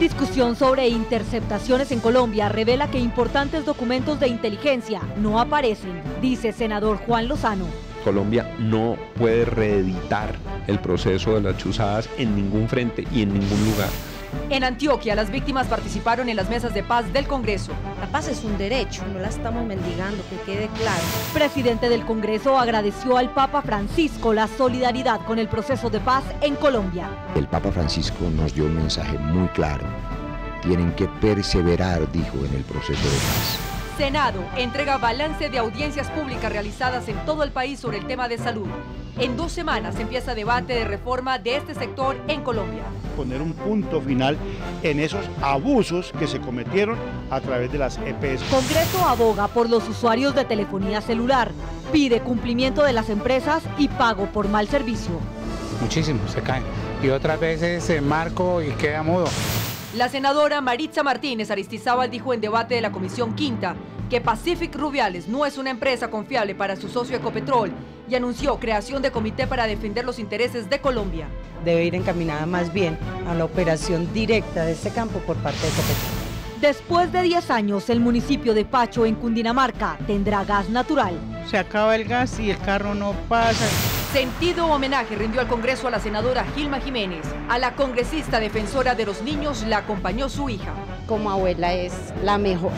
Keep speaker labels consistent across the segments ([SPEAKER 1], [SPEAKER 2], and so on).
[SPEAKER 1] Discusión sobre interceptaciones en Colombia revela que importantes documentos de inteligencia no aparecen, dice senador Juan Lozano.
[SPEAKER 2] Colombia no puede reeditar el proceso de las chuzadas en ningún frente y en ningún lugar.
[SPEAKER 3] En Antioquia, las víctimas participaron en las mesas de paz del Congreso.
[SPEAKER 4] La paz es un derecho, no la estamos mendigando, que quede claro.
[SPEAKER 1] Presidente del Congreso agradeció al Papa Francisco la solidaridad con el proceso de paz en Colombia.
[SPEAKER 5] El Papa Francisco nos dio un mensaje muy claro. Tienen que perseverar, dijo, en el proceso de paz.
[SPEAKER 3] Senado entrega balance de audiencias públicas realizadas en todo el país sobre el tema de salud. En dos semanas empieza debate de reforma de este sector en Colombia.
[SPEAKER 6] Poner un punto final en esos abusos que se cometieron a través de las EPS.
[SPEAKER 1] Congreso aboga por los usuarios de telefonía celular, pide cumplimiento de las empresas y pago por mal servicio.
[SPEAKER 7] Muchísimo, se caen. Y otras veces se marco y queda mudo.
[SPEAKER 3] La senadora Maritza Martínez Aristizábal dijo en debate de la Comisión Quinta que Pacific Rubiales no es una empresa confiable para su socio Ecopetrol y anunció creación de comité para defender los intereses de Colombia.
[SPEAKER 8] Debe ir encaminada más bien a la operación directa de este campo por parte de Ecopetrol.
[SPEAKER 1] Después de 10 años, el municipio de Pacho, en Cundinamarca, tendrá gas natural.
[SPEAKER 9] Se acaba el gas y el carro no pasa.
[SPEAKER 3] Sentido homenaje rindió al Congreso a la senadora Gilma Jiménez. A la congresista defensora de los niños la acompañó su hija.
[SPEAKER 10] Como abuela es la mejor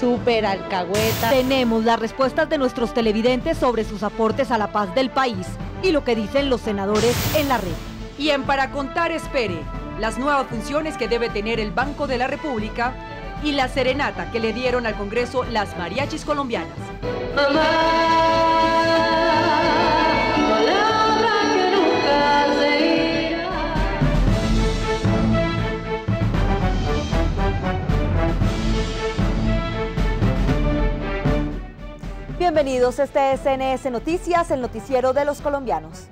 [SPEAKER 10] súper alcahueta.
[SPEAKER 1] Tenemos las respuestas de nuestros televidentes sobre sus aportes a la paz del país y lo que dicen los senadores en la red.
[SPEAKER 3] Y en Para Contar Espere, las nuevas funciones que debe tener el Banco de la República y la serenata que le dieron al Congreso las mariachis colombianas.
[SPEAKER 1] Bienvenidos, este es NS Noticias, el noticiero de los colombianos.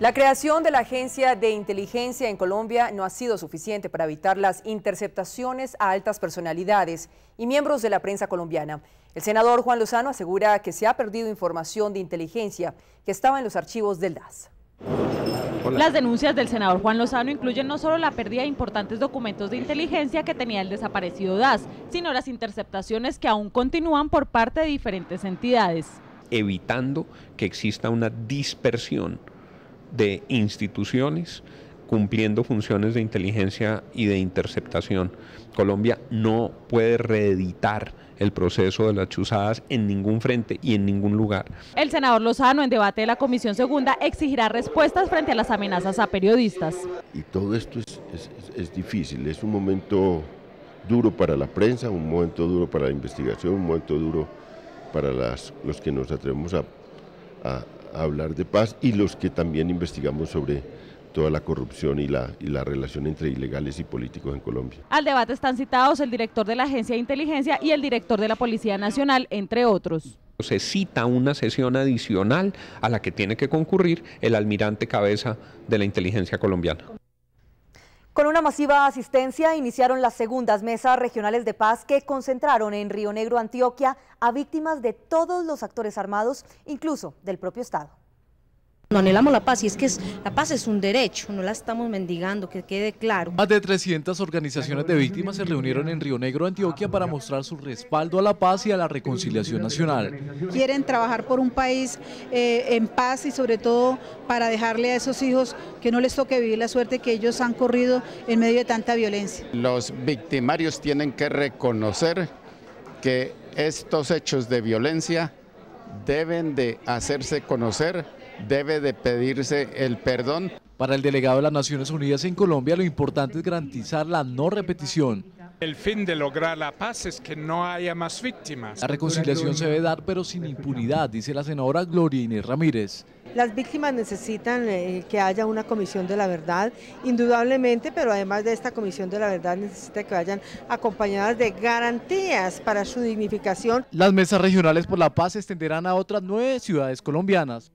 [SPEAKER 3] La creación de la Agencia de Inteligencia en Colombia no ha sido suficiente para evitar las interceptaciones a altas personalidades y miembros de la prensa colombiana. El senador Juan Lozano asegura que se ha perdido información de inteligencia que estaba en los archivos del DAS.
[SPEAKER 11] Las denuncias del senador Juan Lozano incluyen no solo la pérdida de importantes documentos de inteligencia que tenía el desaparecido DAS, sino las interceptaciones que aún continúan por parte de diferentes entidades.
[SPEAKER 2] Evitando que exista una dispersión de instituciones cumpliendo funciones de inteligencia y de interceptación. Colombia no puede reeditar el proceso de las chuzadas en ningún frente y en ningún lugar.
[SPEAKER 11] El senador Lozano, en debate de la Comisión Segunda, exigirá respuestas frente a las amenazas a periodistas.
[SPEAKER 12] Y todo esto es, difícil, es un momento duro para la prensa, un momento duro para la investigación, un momento duro para las, los que nos atrevemos a hablar de paz y los que también investigamos sobre toda la corrupción y la, y la relación entre ilegales y políticos en Colombia.
[SPEAKER 11] Al debate están citados el director de la Agencia de Inteligencia y el director de la Policía Nacional, entre otros.
[SPEAKER 2] Se cita una sesión adicional a la que tiene que concurrir el almirante cabeza de la inteligencia colombiana.
[SPEAKER 1] Con una masiva asistencia iniciaron las segundas mesas regionales de paz que concentraron en Río Negro, Antioquia, a víctimas de todos los actores armados, incluso del propio Estado.
[SPEAKER 4] No anhelamos la paz y es que la paz es un derecho, no la estamos mendigando, que quede claro.
[SPEAKER 13] Más de 300 organizaciones de víctimas se reunieron en Río Negro, Antioquia, para mostrar su respaldo a la paz y a la reconciliación nacional.
[SPEAKER 14] Quieren trabajar por un país eh, en paz y sobre todo para dejarle a esos hijos que no les toque vivir la suerte que ellos han corrido en medio de tanta violencia.
[SPEAKER 15] Los victimarios tienen que reconocer que estos hechos de violencia deben de hacerse conocer debe de pedirse el perdón.
[SPEAKER 13] Para el delegado de las Naciones Unidas en Colombia lo importante es garantizar la no repetición.
[SPEAKER 16] El fin de lograr la paz es que no haya más víctimas.
[SPEAKER 13] La reconciliación se debe dar pero sin impunidad, dice la senadora Gloria Inés Ramírez.
[SPEAKER 14] Las víctimas necesitan eh, que haya una comisión de la verdad, indudablemente, pero además de esta comisión de la verdad necesita que vayan acompañadas de garantías para su dignificación.
[SPEAKER 13] Las mesas regionales por la paz se extenderán a otras nueve ciudades colombianas.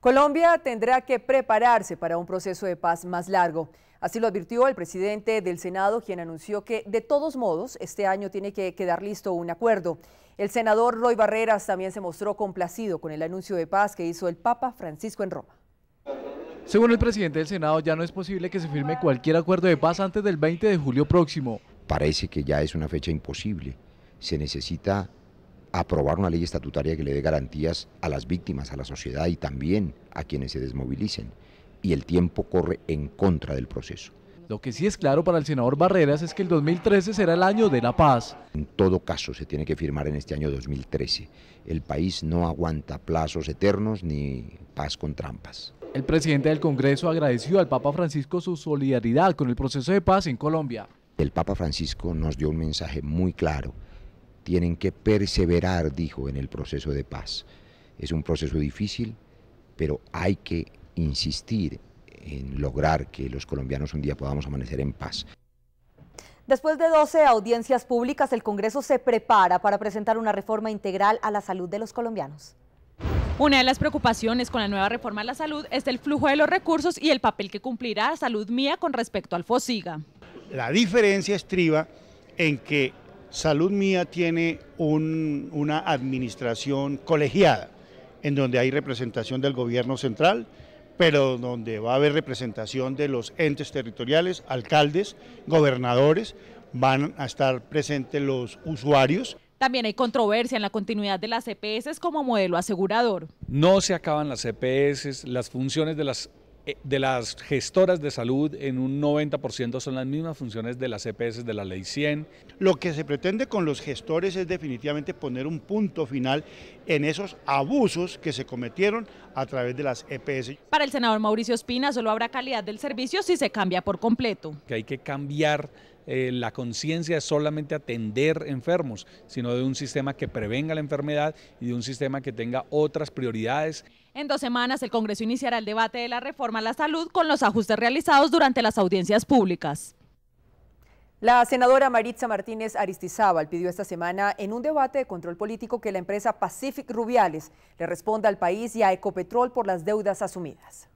[SPEAKER 3] Colombia tendrá que prepararse para un proceso de paz más largo. Así lo advirtió el presidente del Senado, quien anunció que de todos modos este año tiene que quedar listo un acuerdo. El senador Roy Barreras también se mostró complacido con el anuncio de paz que hizo el Papa Francisco en Roma.
[SPEAKER 13] Según el presidente del Senado, ya no es posible que se firme cualquier acuerdo de paz antes del 20 de julio próximo.
[SPEAKER 5] Parece que ya es una fecha imposible. Se necesita aprobar una ley estatutaria que le dé garantías a las víctimas, a la sociedad y también a quienes se desmovilicen. Y el tiempo corre en contra del proceso.
[SPEAKER 13] Lo que sí es claro para el senador Barreras es que el 2013 será el año de la paz.
[SPEAKER 5] En todo caso se tiene que firmar en este año 2013. El país no aguanta plazos eternos ni paz con trampas.
[SPEAKER 13] El presidente del Congreso agradeció al Papa Francisco su solidaridad con el proceso de paz en Colombia.
[SPEAKER 5] El Papa Francisco nos dio un mensaje muy claro. Tienen que perseverar, dijo, en el proceso de paz. Es un proceso difícil, pero hay que insistir en lograr que los colombianos un día podamos amanecer en paz.
[SPEAKER 1] Después de 12 audiencias públicas, el Congreso se prepara para presentar una reforma integral a la salud de los colombianos.
[SPEAKER 11] Una de las preocupaciones con la nueva reforma a la salud es el flujo de los recursos y el papel que cumplirá Salud Mía con respecto al FOSIGA.
[SPEAKER 6] La diferencia estriba en que Salud Mía tiene un, una administración colegiada, en donde hay representación del gobierno central, pero donde va a haber representación de los entes territoriales, alcaldes, gobernadores, van a estar presentes los usuarios.
[SPEAKER 11] También hay controversia en la continuidad de las EPS como modelo asegurador.
[SPEAKER 17] No se acaban las EPS, las funciones de las de las gestoras de salud en un 90% son las mismas funciones de las EPS de la Ley 100.
[SPEAKER 6] Lo que se pretende con los gestores es definitivamente poner un punto final en esos abusos que se cometieron a través de las EPS.
[SPEAKER 11] Para el senador Mauricio Espina solo habrá calidad del servicio si se cambia por completo.
[SPEAKER 17] Que hay que cambiar eh, la conciencia es solamente atender enfermos, sino de un sistema que prevenga la enfermedad y de un sistema que tenga otras prioridades.
[SPEAKER 11] En dos semanas, el Congreso iniciará el debate de la reforma a la salud con los ajustes realizados durante las audiencias públicas.
[SPEAKER 3] La senadora Maritza Martínez Aristizábal pidió esta semana en un debate de control político que la empresa Pacific Rubiales le responda al país y a Ecopetrol por las deudas asumidas.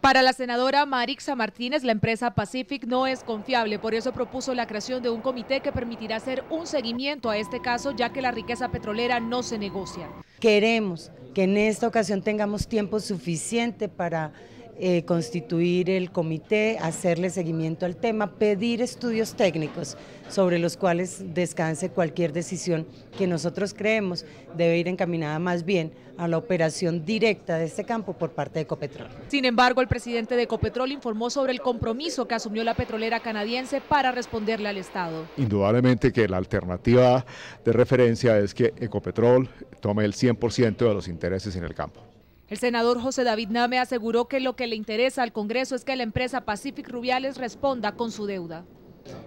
[SPEAKER 18] Para la senadora Marixa Martínez, la empresa Pacific no es confiable, por eso propuso la creación de un comité que permitirá hacer un seguimiento a este caso, ya que la riqueza petrolera no se negocia.
[SPEAKER 8] Queremos que en esta ocasión tengamos tiempo suficiente para eh, constituir el comité, hacerle seguimiento al tema, pedir estudios técnicos sobre los cuales descanse cualquier decisión que nosotros creemos debe ir encaminada más bien a la operación directa de este campo por parte de Ecopetrol.
[SPEAKER 18] Sin embargo, el presidente de Ecopetrol informó sobre el compromiso que asumió la petrolera canadiense para responderle al Estado.
[SPEAKER 19] Indudablemente que la alternativa de referencia es que Ecopetrol tome el 100% de los intereses en el campo.
[SPEAKER 18] El senador José David Name aseguró que lo que le interesa al Congreso es que la empresa Pacific Rubiales responda con su deuda.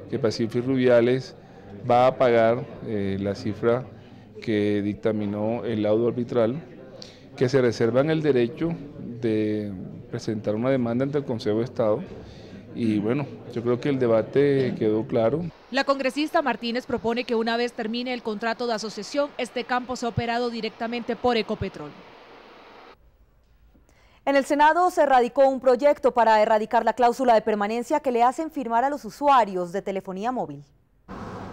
[SPEAKER 20] Que Pacific Rubiales va a pagar eh, la cifra que dictaminó el laudo arbitral, que se reservan el derecho de presentar una demanda ante el Consejo de Estado. Y bueno, yo creo que el debate quedó claro.
[SPEAKER 18] La congresista Martínez propone que una vez termine el contrato de asociación, este campo sea operado directamente por Ecopetrol.
[SPEAKER 1] En el Senado se radicó un proyecto para erradicar la cláusula de permanencia que le hacen firmar a los usuarios de telefonía móvil.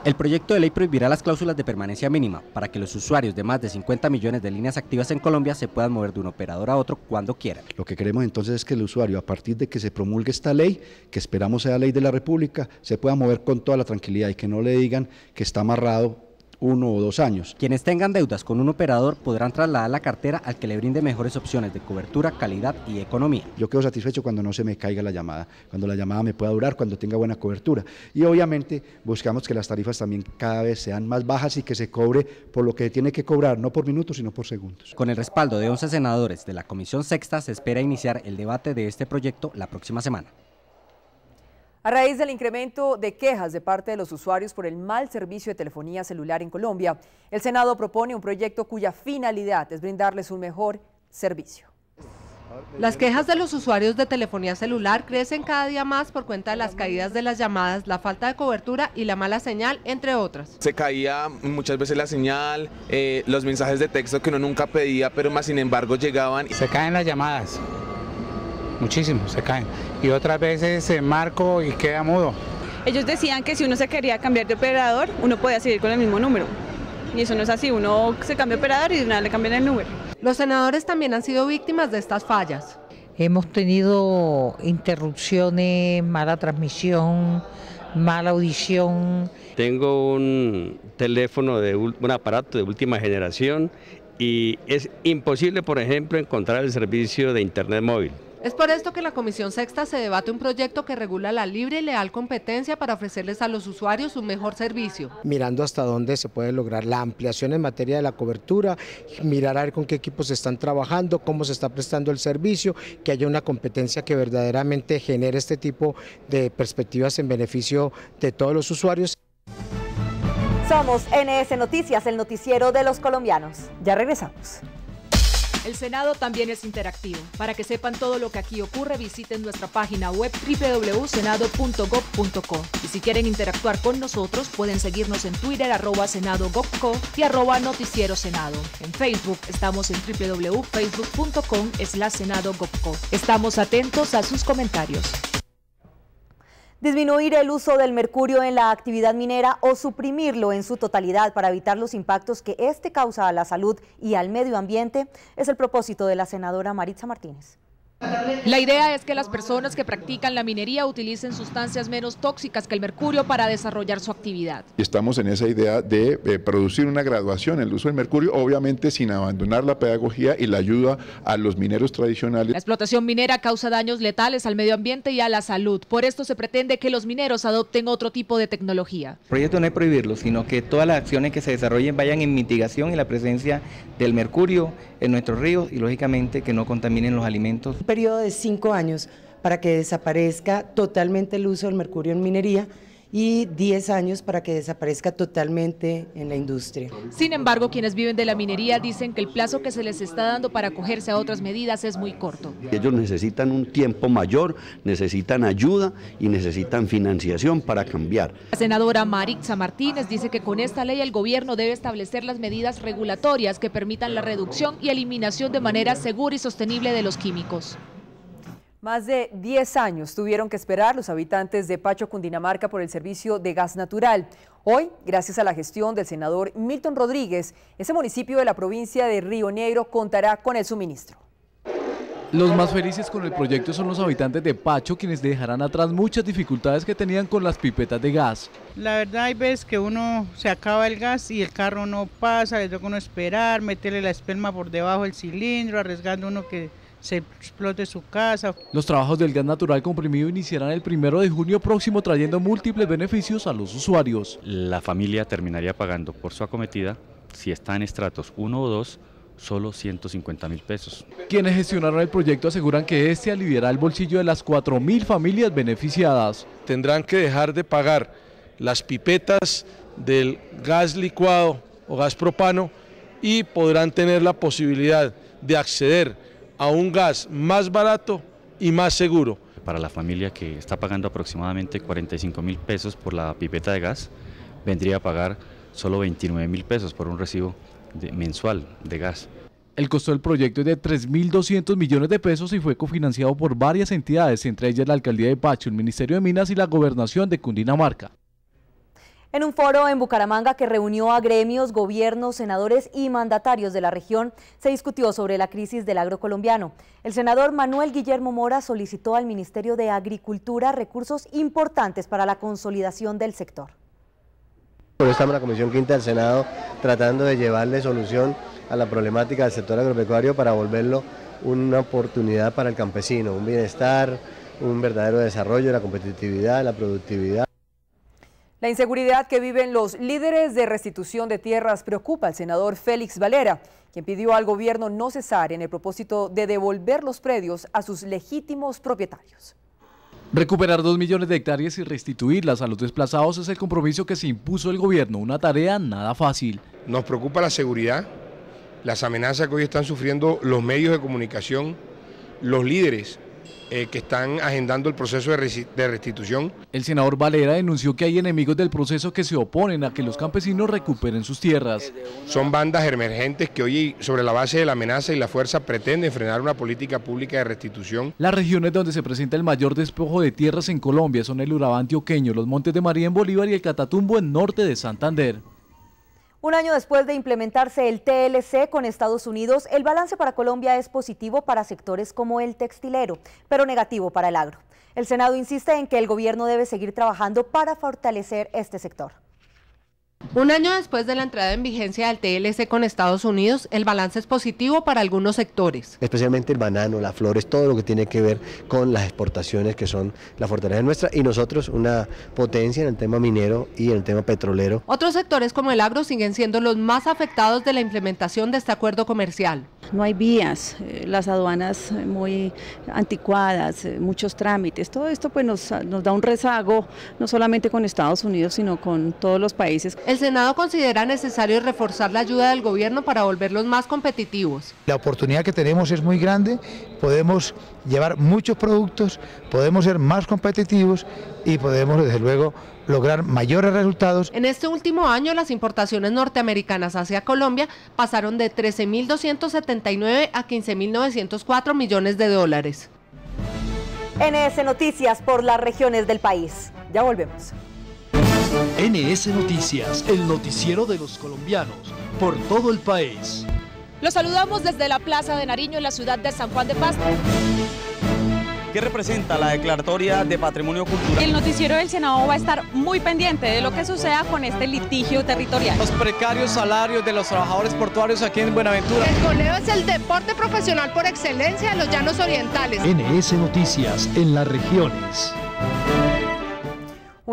[SPEAKER 21] El proyecto de ley prohibirá las cláusulas de permanencia mínima para que los usuarios de más de 50 millones de líneas activas en Colombia se puedan mover de un operador a otro cuando quieran.
[SPEAKER 22] Lo que queremos entonces es que el usuario, a partir de que se promulgue esta ley, que esperamos sea ley de la República, se pueda mover con toda la tranquilidad y que no le digan que está amarrado uno o dos años.
[SPEAKER 21] Quienes tengan deudas con un operador podrán trasladar la cartera al que le brinde mejores opciones de cobertura, calidad y economía.
[SPEAKER 22] Yo quedo satisfecho cuando no se me caiga la llamada, cuando la llamada me pueda durar, cuando tenga buena cobertura. Y obviamente buscamos que las tarifas también cada vez sean más bajas y que se cobre por lo que tiene que cobrar, no por minutos, sino por segundos.
[SPEAKER 21] Con el respaldo de 11 senadores de la Comisión Sexta, se espera iniciar el debate de este proyecto la próxima semana.
[SPEAKER 3] A raíz del incremento de quejas de parte de los usuarios por el mal servicio de telefonía celular en Colombia, el Senado propone un proyecto cuya finalidad es brindarles un mejor servicio.
[SPEAKER 23] Las quejas de los usuarios de telefonía celular crecen cada día más por cuenta de las caídas de las llamadas, la falta de cobertura y la mala señal, entre otras.
[SPEAKER 24] Se caía muchas veces la señal, eh, los mensajes de texto que uno nunca pedía, pero más sin embargo llegaban.
[SPEAKER 7] Se caen las llamadas, muchísimo, se caen. Y otras veces eh, marco y queda mudo.
[SPEAKER 25] Ellos decían que si uno se quería cambiar de operador, uno podía seguir con el mismo número. Y eso no es así, uno se cambia de operador y de una le cambian el número.
[SPEAKER 23] Los senadores también han sido víctimas de estas fallas.
[SPEAKER 26] Hemos tenido interrupciones, mala transmisión, mala audición.
[SPEAKER 27] Tengo un teléfono de un aparato de última generación y es imposible, por ejemplo, encontrar el servicio de internet móvil.
[SPEAKER 23] Es por esto que la Comisión Sexta se debate un proyecto que regula la libre y leal competencia para ofrecerles a los usuarios un mejor servicio.
[SPEAKER 28] Mirando hasta dónde se puede lograr la ampliación en materia de la cobertura, mirar a ver con qué equipos se están trabajando, cómo se está prestando el servicio, que haya una competencia que verdaderamente genere este tipo de perspectivas en beneficio de todos los usuarios.
[SPEAKER 1] Somos NS Noticias, el noticiero de los colombianos. Ya regresamos.
[SPEAKER 18] El Senado también es interactivo. Para que sepan todo lo que aquí ocurre, visiten nuestra página web www.senado.gov.co. Y si quieren interactuar con nosotros, pueden seguirnos en Twitter arroba senado.gov.co y arroba noticiero senado. En Facebook estamos en www.facebook.com slash senado.gov.co. Estamos atentos a sus comentarios
[SPEAKER 1] disminuir el uso del mercurio en la actividad minera o suprimirlo en su totalidad para evitar los impactos que este causa a la salud y al medio ambiente es el propósito de la senadora Maritza Martínez.
[SPEAKER 18] La idea es que las personas que practican la minería utilicen sustancias menos tóxicas que el mercurio para desarrollar su actividad.
[SPEAKER 29] Estamos en esa idea de eh, producir una graduación en el uso del mercurio, obviamente sin abandonar la pedagogía y la ayuda a los mineros tradicionales.
[SPEAKER 18] La explotación minera causa daños letales al medio ambiente y a la salud. Por esto se pretende que los mineros adopten otro tipo de tecnología.
[SPEAKER 30] El proyecto no es prohibirlo, sino que todas las acciones que se desarrollen vayan en mitigación y la presencia del mercurio en nuestros ríos y lógicamente que no contaminen los alimentos
[SPEAKER 8] periodo de cinco años para que desaparezca totalmente el uso del mercurio en minería y 10 años para que desaparezca totalmente en la industria.
[SPEAKER 18] Sin embargo, quienes viven de la minería dicen que el plazo que se les está dando para acogerse a otras medidas es muy corto.
[SPEAKER 31] Ellos necesitan un tiempo mayor, necesitan ayuda y necesitan financiación para cambiar.
[SPEAKER 18] La senadora Marixa Martínez dice que con esta ley el gobierno debe establecer las medidas regulatorias que permitan la reducción y eliminación de manera segura y sostenible de los químicos.
[SPEAKER 3] Más de 10 años tuvieron que esperar los habitantes de Pacho, Cundinamarca, por el servicio de gas natural. Hoy, gracias a la gestión del senador Milton Rodríguez, ese municipio de la provincia de Río Negro contará con el suministro.
[SPEAKER 13] Los más felices con el proyecto son los habitantes de Pacho, quienes dejarán atrás muchas dificultades que tenían con las pipetas de gas.
[SPEAKER 32] La verdad hay veces que uno se acaba el gas y el carro no pasa, le toca uno esperar, meterle la espelma por debajo del cilindro, arriesgando uno que se explote su casa.
[SPEAKER 13] Los trabajos del gas natural comprimido iniciarán el primero de junio próximo trayendo múltiples beneficios a los usuarios.
[SPEAKER 33] La familia terminaría pagando por su acometida, si está en estratos 1 o 2, solo 150 mil pesos.
[SPEAKER 13] Quienes gestionaron el proyecto aseguran que este aliviará el bolsillo de las 4 mil familias beneficiadas.
[SPEAKER 34] Tendrán que dejar de pagar las pipetas del gas licuado o gas propano y podrán tener la posibilidad de acceder a un gas más barato y más seguro.
[SPEAKER 33] Para la familia que está pagando aproximadamente 45 mil pesos por la pipeta de gas, vendría a pagar solo 29 mil pesos por un recibo mensual de gas.
[SPEAKER 13] El costo del proyecto es de 3.200 millones de pesos y fue cofinanciado por varias entidades, entre ellas la Alcaldía de Pacho, el Ministerio de Minas y la Gobernación de Cundinamarca.
[SPEAKER 1] En un foro en Bucaramanga que reunió a gremios, gobiernos, senadores y mandatarios de la región, se discutió sobre la crisis del agrocolombiano. El senador Manuel Guillermo Mora solicitó al Ministerio de Agricultura recursos importantes para la consolidación del sector.
[SPEAKER 35] Por estamos en la Comisión Quinta del Senado tratando de llevarle solución a la problemática del sector agropecuario para volverlo una oportunidad para el campesino, un bienestar, un verdadero desarrollo de la competitividad, la productividad.
[SPEAKER 3] La inseguridad que viven los líderes de restitución de tierras preocupa al senador Félix Valera, quien pidió al gobierno no cesar en el propósito de devolver los predios a sus legítimos propietarios.
[SPEAKER 13] Recuperar dos millones de hectáreas y restituirlas a los desplazados es el compromiso que se impuso el gobierno, una tarea nada fácil.
[SPEAKER 36] Nos preocupa la seguridad, las amenazas que hoy están sufriendo los medios de comunicación, los líderes eh, que están agendando el proceso de restitución.
[SPEAKER 13] El senador Valera denunció que hay enemigos del proceso que se oponen a que los campesinos recuperen sus tierras.
[SPEAKER 36] Son bandas emergentes que hoy, sobre la base de la amenaza y la fuerza, pretenden frenar una política pública de restitución.
[SPEAKER 13] Las regiones donde se presenta el mayor despojo de tierras en Colombia son el Urabá antioqueño, los Montes de María en Bolívar y el Catatumbo en norte de Santander.
[SPEAKER 10] Un año después de implementarse el TLC con Estados Unidos, el balance para Colombia es positivo para sectores como el textilero, pero negativo para el agro. El Senado insiste en que el gobierno debe seguir trabajando para fortalecer este sector.
[SPEAKER 23] Un año después de la entrada en vigencia del TLC con Estados Unidos, el balance es positivo para algunos sectores.
[SPEAKER 35] Especialmente el banano, las flores, todo lo que tiene que ver con las exportaciones que son la fortaleza nuestra y nosotros una potencia en el tema minero y en el tema petrolero.
[SPEAKER 23] Otros sectores como el agro siguen siendo los más afectados de la implementación de este acuerdo comercial.
[SPEAKER 37] No hay vías, eh, las aduanas eh, muy anticuadas, eh, muchos trámites, todo esto pues nos, nos da un rezago, no solamente con Estados Unidos, sino con todos los países.
[SPEAKER 23] El Senado considera necesario reforzar la ayuda del gobierno para volverlos más competitivos.
[SPEAKER 15] La oportunidad que tenemos es muy grande, podemos llevar muchos productos, podemos ser más competitivos y podemos desde luego lograr mayores resultados.
[SPEAKER 23] En este último año las importaciones norteamericanas hacia Colombia pasaron de 13.279 a 15.904 millones de dólares.
[SPEAKER 10] NS Noticias por las regiones del país. Ya volvemos.
[SPEAKER 38] NS Noticias, el noticiero de los colombianos, por todo el país.
[SPEAKER 18] Los saludamos desde la Plaza de Nariño en la ciudad de San Juan de Paz.
[SPEAKER 27] ¿Qué representa la declaratoria de patrimonio cultural?
[SPEAKER 18] El noticiero del Senado va a estar muy pendiente de lo que suceda con este litigio territorial.
[SPEAKER 27] Los precarios salarios de los trabajadores portuarios aquí en Buenaventura.
[SPEAKER 23] El goleo es el deporte profesional por excelencia de los llanos orientales.
[SPEAKER 38] NS Noticias en las regiones.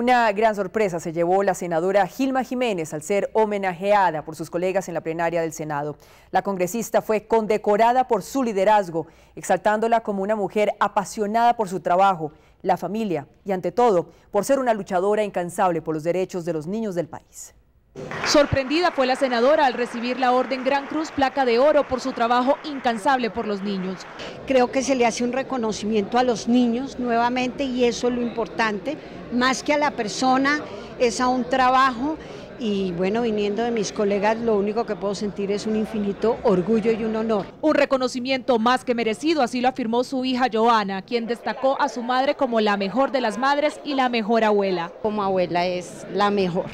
[SPEAKER 3] Una gran sorpresa se llevó la senadora Gilma Jiménez al ser homenajeada por sus colegas en la plenaria del Senado. La congresista fue condecorada por su liderazgo, exaltándola como una mujer apasionada por su trabajo, la familia y ante todo por ser una luchadora incansable por los derechos de los niños del país.
[SPEAKER 18] Sorprendida fue la senadora al recibir la Orden Gran Cruz Placa de Oro por su trabajo incansable por los niños.
[SPEAKER 14] Creo que se le hace un reconocimiento a los niños nuevamente y eso es lo importante, más que a la persona, es a un trabajo y bueno, viniendo de mis colegas, lo único que puedo sentir es un infinito orgullo y un honor.
[SPEAKER 18] Un reconocimiento más que merecido, así lo afirmó su hija Joana, quien destacó a su madre como la mejor de las madres y la mejor abuela.
[SPEAKER 14] Como abuela es la mejor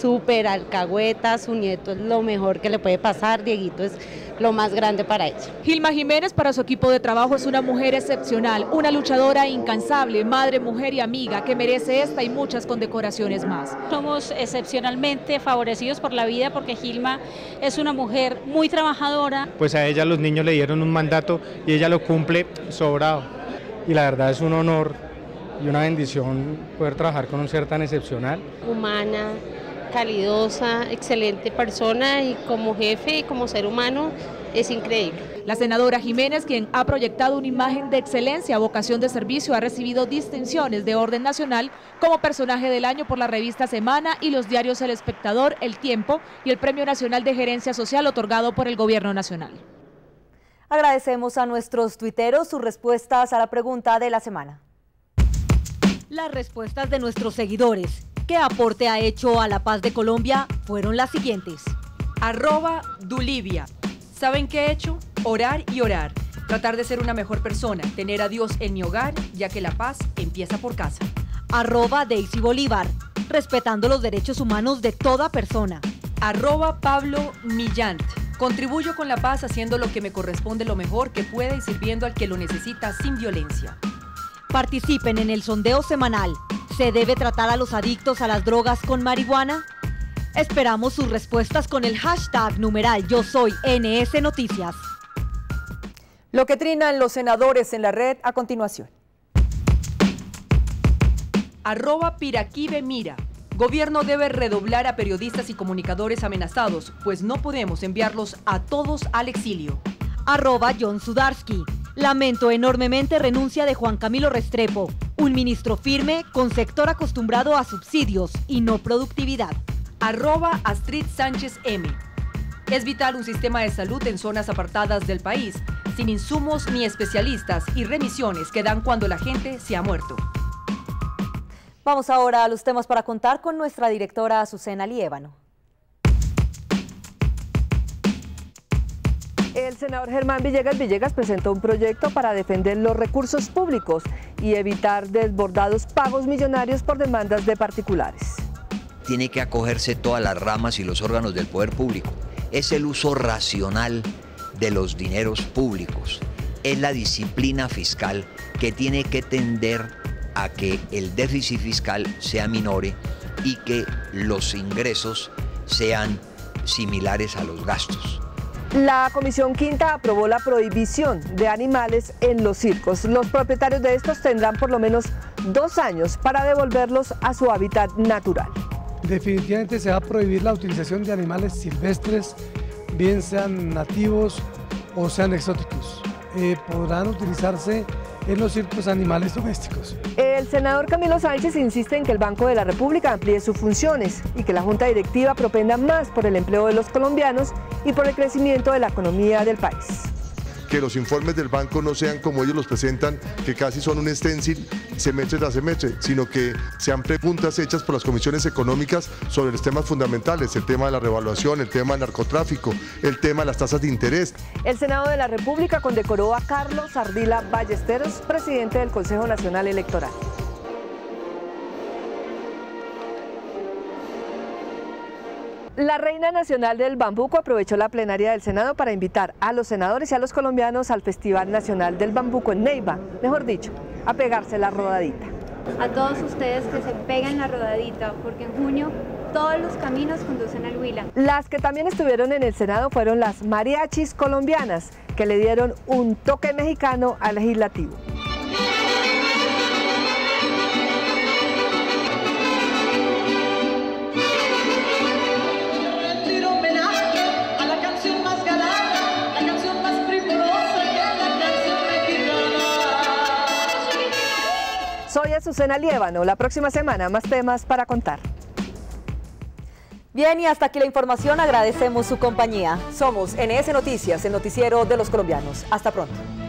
[SPEAKER 14] súper alcahueta, su nieto es lo mejor que le puede pasar, Dieguito es lo más grande para ella.
[SPEAKER 18] Gilma Jiménez para su equipo de trabajo es una mujer excepcional, una luchadora incansable, madre, mujer y amiga que merece esta y muchas condecoraciones más.
[SPEAKER 4] Somos excepcionalmente favorecidos por la vida porque Gilma es una mujer muy trabajadora.
[SPEAKER 7] Pues a ella los niños le dieron un mandato y ella lo cumple sobrado. Y la verdad es un honor y una bendición poder trabajar con un ser tan excepcional.
[SPEAKER 4] Humana, calidosa, excelente persona y como jefe y como ser humano es increíble.
[SPEAKER 18] La senadora Jiménez, quien ha proyectado una imagen de excelencia, vocación de servicio, ha recibido distinciones de orden nacional como personaje del año por la revista Semana y los diarios El Espectador, El Tiempo y el Premio Nacional de Gerencia Social otorgado por el Gobierno Nacional.
[SPEAKER 10] Agradecemos a nuestros tuiteros sus respuestas a la pregunta de la semana. Las respuestas de nuestros seguidores. ¿Qué aporte ha hecho a la paz de Colombia? Fueron las siguientes.
[SPEAKER 3] Arroba Dulivia. ¿Saben qué he hecho? Orar y orar. Tratar de ser una mejor persona, tener a Dios en mi hogar, ya que la paz empieza por casa.
[SPEAKER 10] Arroba Daisy Bolívar. Respetando los derechos humanos de toda persona.
[SPEAKER 3] Arroba Pablo Millant. Contribuyo con la paz haciendo lo que me corresponde lo mejor que pueda y sirviendo al que lo necesita sin violencia.
[SPEAKER 10] Participen en el sondeo semanal. ¿Se debe tratar a los adictos a las drogas con marihuana? Esperamos sus respuestas con el hashtag numeral Yo Soy NS Noticias. Lo que trinan los senadores en la red a continuación.
[SPEAKER 3] Arroba Piraquive Mira. Gobierno debe redoblar a periodistas y comunicadores amenazados, pues no podemos enviarlos a todos al exilio.
[SPEAKER 10] Arroba John Sudarsky. Lamento enormemente renuncia de Juan Camilo Restrepo, un ministro firme con sector acostumbrado a subsidios y no productividad.
[SPEAKER 3] Arroba Astrid Sánchez M. Es vital un sistema de salud en zonas apartadas del país, sin insumos ni especialistas y remisiones que dan cuando la gente se ha muerto.
[SPEAKER 10] Vamos ahora a los temas para contar con nuestra directora Azucena Liévano.
[SPEAKER 39] El senador Germán Villegas Villegas presentó un proyecto para defender los recursos públicos y evitar desbordados pagos millonarios por demandas de particulares.
[SPEAKER 40] tiene que acogerse todas las ramas y los órganos del poder público. Es el uso racional de los dineros públicos. Es la disciplina fiscal que tiene que tender a que el déficit fiscal sea minore y que los ingresos sean similares a los gastos.
[SPEAKER 39] La Comisión Quinta aprobó la prohibición de animales en los circos. Los propietarios de estos tendrán por lo menos dos años para devolverlos a su hábitat natural.
[SPEAKER 41] Definitivamente se va a prohibir la utilización de animales silvestres, bien sean nativos o sean exóticos. Eh, podrán utilizarse en los circos animales domésticos.
[SPEAKER 39] El senador Camilo Sánchez insiste en que el Banco de la República amplíe sus funciones y que la Junta Directiva propenda más por el empleo de los colombianos y por el crecimiento de la economía del país
[SPEAKER 38] que los informes del banco no sean como ellos los presentan, que casi son un stencil semestre tras semestre, sino que sean preguntas hechas por las comisiones económicas sobre los temas fundamentales, el tema de la revaluación, el tema del narcotráfico, el tema de las tasas de interés.
[SPEAKER 39] El Senado de la República condecoró a Carlos Ardila Ballesteros, presidente del Consejo Nacional Electoral. La Reina Nacional del Bambuco aprovechó la plenaria del Senado para invitar a los senadores y a los colombianos al Festival Nacional del Bambuco en Neiva, mejor dicho, a pegarse la rodadita.
[SPEAKER 42] A todos ustedes que se pegan la rodadita, porque en junio todos los caminos conducen al Huila.
[SPEAKER 39] Las que también estuvieron en el Senado fueron las mariachis colombianas, que le dieron un toque mexicano al legislativo. Soy Azucena Liévano. La próxima semana más temas para contar.
[SPEAKER 1] Bien, y hasta aquí la información. Agradecemos su compañía.
[SPEAKER 3] Somos NS Noticias, el noticiero de los colombianos. Hasta pronto.